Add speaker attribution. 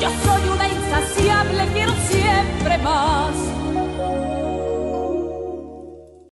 Speaker 1: Yo soy una insaciable, quiero siempre más.